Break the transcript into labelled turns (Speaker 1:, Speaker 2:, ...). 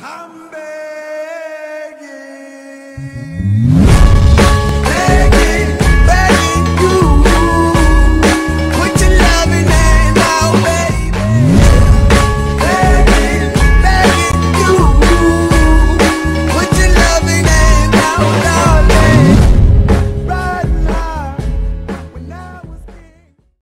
Speaker 1: I'm begging.